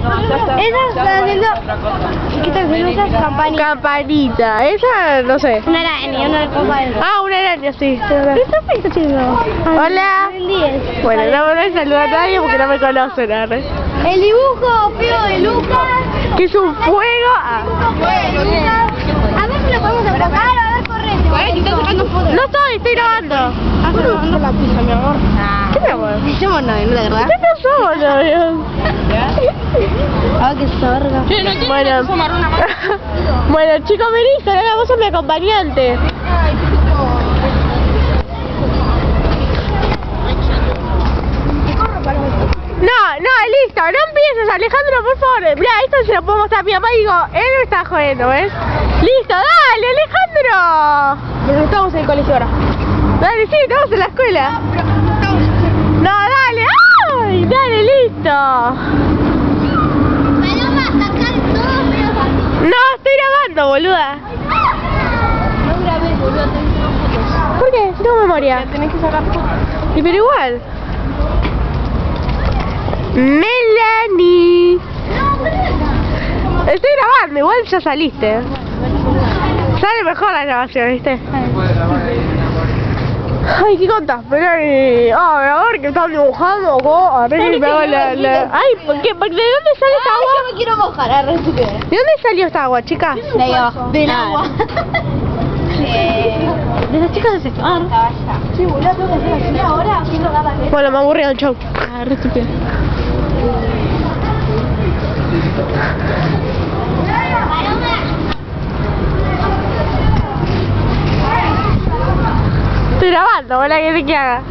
Esa está haciendo. ¿Qué está haciendo esa campanita? Campanita. Esa, no sé. Una araña, una campanita. Ah, una araña, sí. ¿Qué está haciendo? Hola. El 10. Bueno, no voy a saludar a nadie porque no me conocen, arre. El dibujo feo de Lucas. Que es un fuego. Ah. A ver si lo podemos enfocar, a ver, correte. No estoy, estoy grabando. Ah, grabando la pizza, mi amor. ¿Qué mi amor? Si somos novios, ¿no? ¿verdad? ¿Qué no somos novios? Bueno, bueno chicos, vení, Soraya, vos sos mi acompañante. No, no, listo, no empieces, Alejandro, por favor. Mira, esto se lo puedo mostrar a mi y digo, él me está jodiendo, ¿ves? Listo, dale, Alejandro. Pero estamos en el colegio ahora. Dale, sí, estamos en la escuela. No, dale, ¡ay! Dale, listo. Paloma, sacar todo menos No, estoy grabando, boluda. No grabé, boludo, tengo fotos. ¿Por qué? Tengo memoria. Tenés que sacar fotos. Pero igual. Melanie. Estoy grabando, igual ya saliste. Sale mejor la grabación, ¿viste? Ay, ¿qué? Melanie. Ay, a ver, que están dibujando, ¿cómo? A ver, me hago la, la... Ay, ¿por qué? ¿De dónde sale esta Ay, yo agua? me quiero mojar, a ver si ¿De dónde salió esta agua, chicas? De ahí abajo. Del agua. eh, De las chicas de sexto. Ah, Sí, boludo, tengo que hacer así ahora. Bueno, me aburrió, chau. Ah, re estúpido. Grabando, hola, ¿qué te que haga?